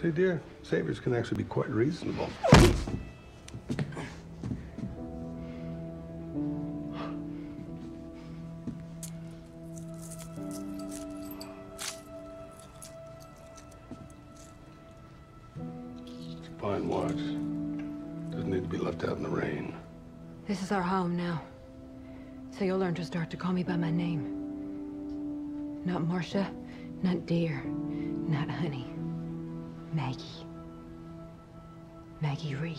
See, dear, Saviors can actually be quite reasonable. It's a fine watch. Doesn't need to be left out in the rain. This is our home now. So you'll learn to start to call me by my name. Not Marcia, not dear, not honey. Maggie. Maggie Rhee.